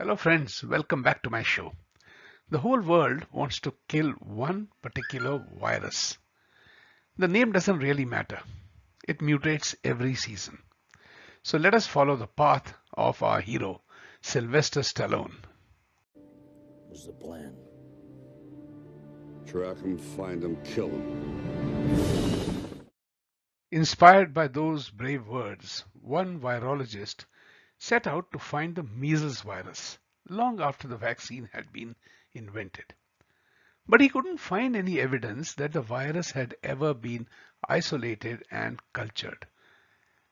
Hello friends, welcome back to my show. The whole world wants to kill one particular virus. The name doesn't really matter. It mutates every season. So let us follow the path of our hero, Sylvester Stallone. What's the plan? Track him, find him, kill him. Inspired by those brave words, one virologist set out to find the measles virus long after the vaccine had been invented. But he couldn't find any evidence that the virus had ever been isolated and cultured,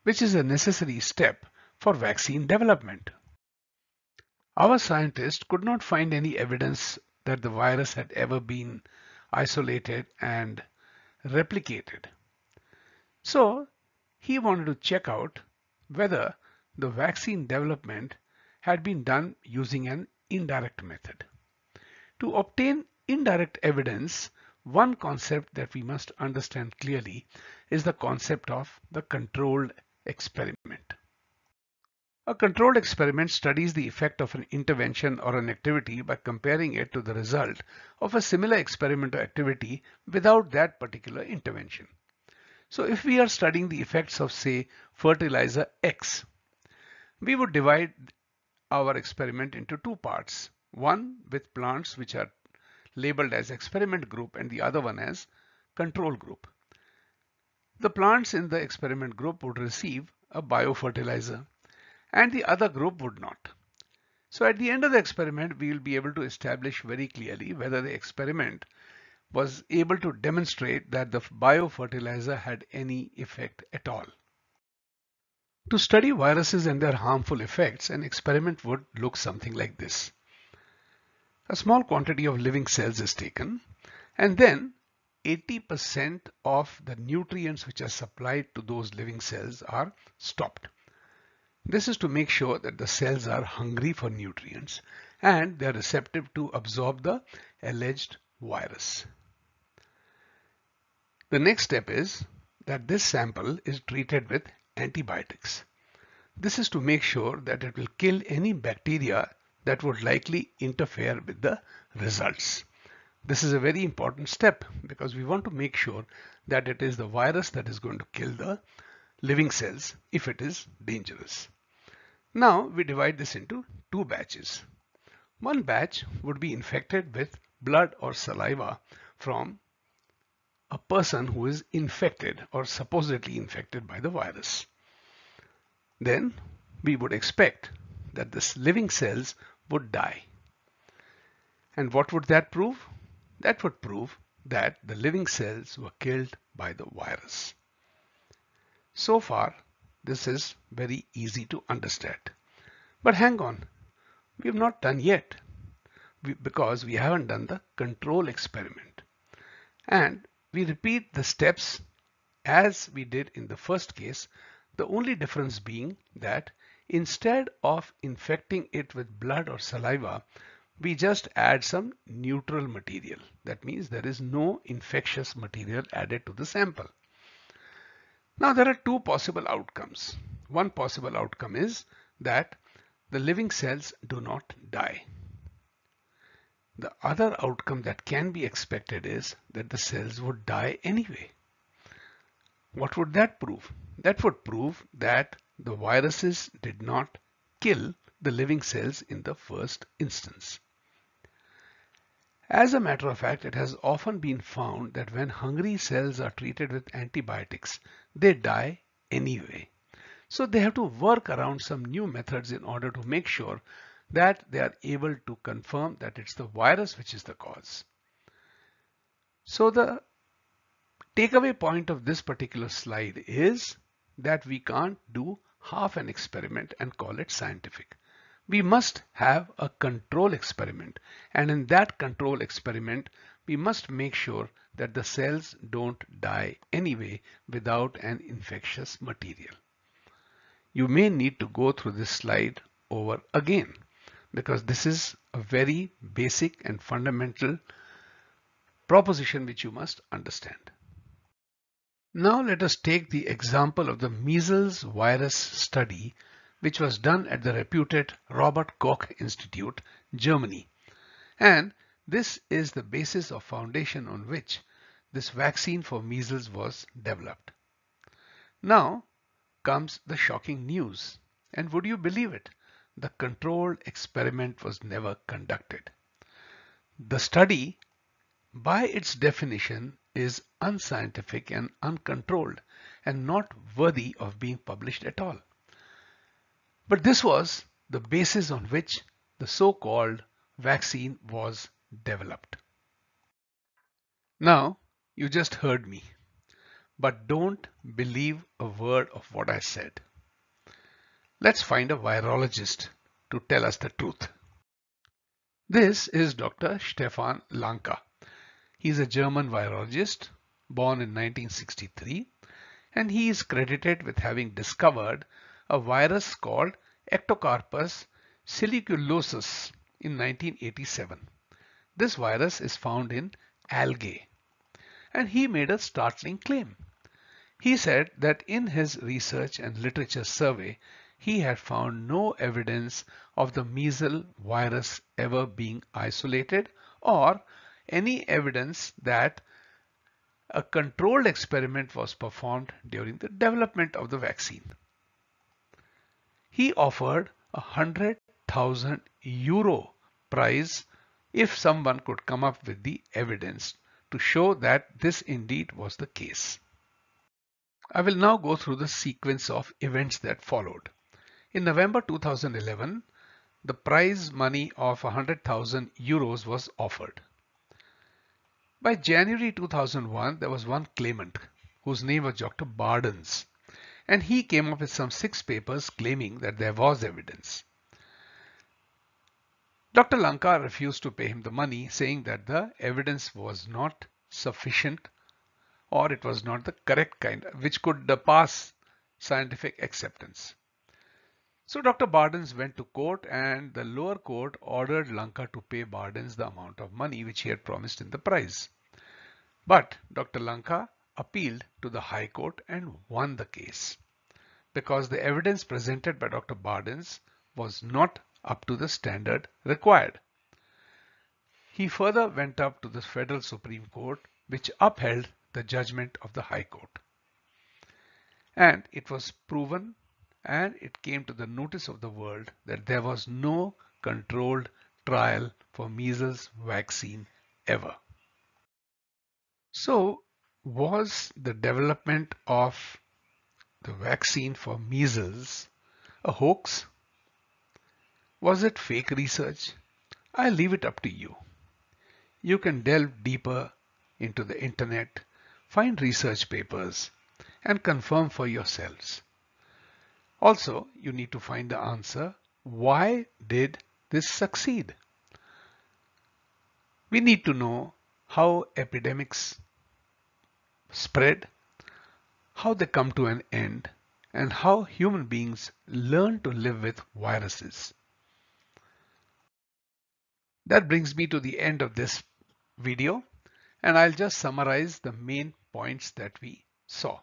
which is a necessary step for vaccine development. Our scientists could not find any evidence that the virus had ever been isolated and replicated. So he wanted to check out whether the vaccine development had been done using an indirect method. To obtain indirect evidence, one concept that we must understand clearly is the concept of the controlled experiment. A controlled experiment studies the effect of an intervention or an activity by comparing it to the result of a similar experiment or activity without that particular intervention. So if we are studying the effects of say fertilizer X, we would divide our experiment into two parts. One with plants which are labeled as experiment group and the other one as control group. The plants in the experiment group would receive a biofertilizer and the other group would not. So at the end of the experiment, we will be able to establish very clearly whether the experiment was able to demonstrate that the biofertilizer had any effect at all. To study viruses and their harmful effects, an experiment would look something like this. A small quantity of living cells is taken and then 80% of the nutrients which are supplied to those living cells are stopped. This is to make sure that the cells are hungry for nutrients and they are receptive to absorb the alleged virus. The next step is that this sample is treated with antibiotics. This is to make sure that it will kill any bacteria that would likely interfere with the results. This is a very important step because we want to make sure that it is the virus that is going to kill the living cells if it is dangerous. Now we divide this into two batches. One batch would be infected with blood or saliva from a person who is infected or supposedly infected by the virus. Then we would expect that the living cells would die. And what would that prove? That would prove that the living cells were killed by the virus. So far, this is very easy to understand. But hang on, we have not done yet because we haven't done the control experiment. And we repeat the steps as we did in the first case, the only difference being that instead of infecting it with blood or saliva, we just add some neutral material. That means there is no infectious material added to the sample. Now there are two possible outcomes. One possible outcome is that the living cells do not die. The other outcome that can be expected is that the cells would die anyway. What would that prove? That would prove that the viruses did not kill the living cells in the first instance. As a matter of fact, it has often been found that when hungry cells are treated with antibiotics, they die anyway. So they have to work around some new methods in order to make sure that they are able to confirm that it's the virus which is the cause. So the takeaway point of this particular slide is that we can't do half an experiment and call it scientific. We must have a control experiment and in that control experiment we must make sure that the cells don't die anyway without an infectious material. You may need to go through this slide over again because this is a very basic and fundamental proposition which you must understand. Now let us take the example of the measles virus study which was done at the reputed Robert Koch Institute, Germany. And this is the basis of foundation on which this vaccine for measles was developed. Now comes the shocking news. And would you believe it? The controlled experiment was never conducted. The study, by its definition, is unscientific and uncontrolled and not worthy of being published at all. But this was the basis on which the so-called vaccine was developed. Now, you just heard me, but don't believe a word of what I said. Let's find a virologist to tell us the truth. This is Dr. Stefan Lanka. He's a German virologist born in 1963 and he is credited with having discovered a virus called Ectocarpus siliculosus in 1987. This virus is found in algae and he made a startling claim. He said that in his research and literature survey, he had found no evidence of the measles virus ever being isolated or any evidence that a controlled experiment was performed during the development of the vaccine. He offered a hundred thousand euro prize if someone could come up with the evidence to show that this indeed was the case. I will now go through the sequence of events that followed. In November 2011, the prize money of 100,000 euros was offered. By January 2001, there was one claimant whose name was Dr. Bardens, and he came up with some six papers claiming that there was evidence. Dr. Lanka refused to pay him the money, saying that the evidence was not sufficient or it was not the correct kind, which could uh, pass scientific acceptance. So Dr. Bardens went to court and the lower court ordered Lanka to pay Bardens the amount of money which he had promised in the prize. But Dr. Lanka appealed to the High Court and won the case because the evidence presented by Dr. Bardens was not up to the standard required. He further went up to the Federal Supreme Court which upheld the judgment of the High Court. And it was proven and it came to the notice of the world that there was no controlled trial for measles vaccine ever. So was the development of the vaccine for measles a hoax? Was it fake research? I leave it up to you. You can delve deeper into the internet, find research papers and confirm for yourselves. Also, you need to find the answer. Why did this succeed? We need to know how epidemics spread, how they come to an end, and how human beings learn to live with viruses. That brings me to the end of this video and I'll just summarize the main points that we saw.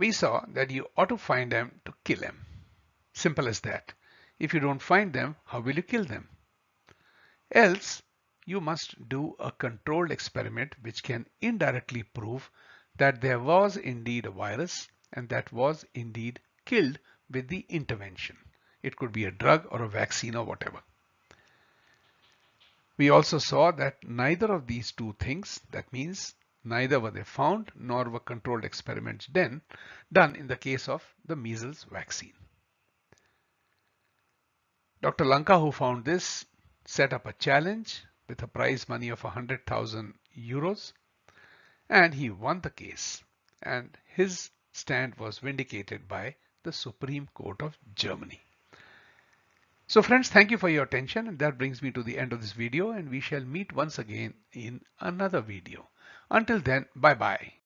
We saw that you ought to find them to kill them. Simple as that. If you don't find them, how will you kill them? Else, you must do a controlled experiment which can indirectly prove that there was indeed a virus and that was indeed killed with the intervention. It could be a drug or a vaccine or whatever. We also saw that neither of these two things, that means neither were they found nor were controlled experiments then done in the case of the measles vaccine. Dr. Lanka who found this set up a challenge with a prize money of 100,000 euros and he won the case and his stand was vindicated by the Supreme Court of Germany. So friends, thank you for your attention and that brings me to the end of this video and we shall meet once again in another video. Until then, bye bye.